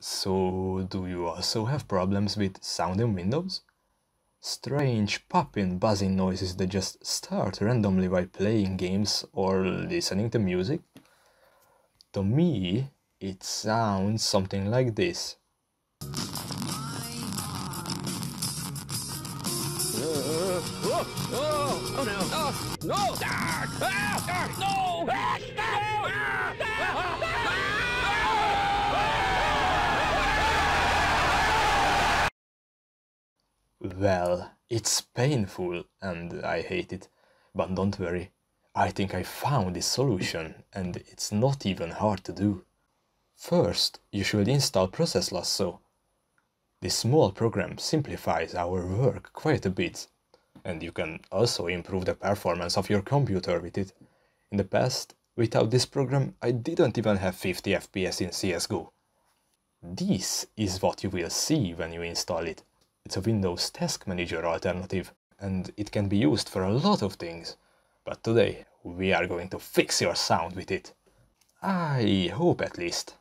So, do you also have problems with sound in Windows? Strange popping buzzing noises that just start randomly while playing games or listening to music? To me, it sounds something like this. Oh, no! No! Well, it's painful and I hate it, but don't worry. I think I found the solution and it's not even hard to do. First, you should install Process Lasso. This small program simplifies our work quite a bit, and you can also improve the performance of your computer with it. In the past, without this program, I didn't even have 50 FPS in CSGO. This is what you will see when you install it. It's a Windows Task Manager alternative, and it can be used for a lot of things. But today, we are going to fix your sound with it. I hope at least.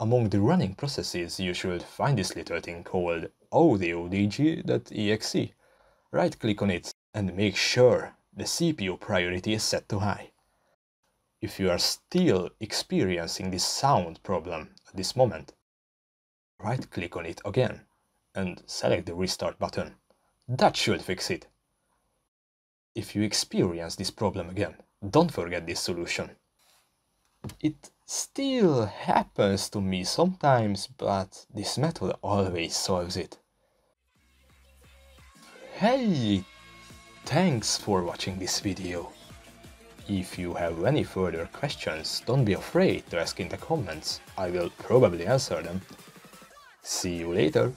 Among the running processes, you should find this little thing called audiodg.exe. Right-click on it and make sure the CPU priority is set to high. If you are still experiencing this sound problem at this moment, right-click on it again and select the restart button. That should fix it. If you experience this problem again, don't forget this solution. It still happens to me sometimes, but this method always solves it. Hey! Thanks for watching this video. If you have any further questions, don't be afraid to ask in the comments, I will probably answer them. See you later!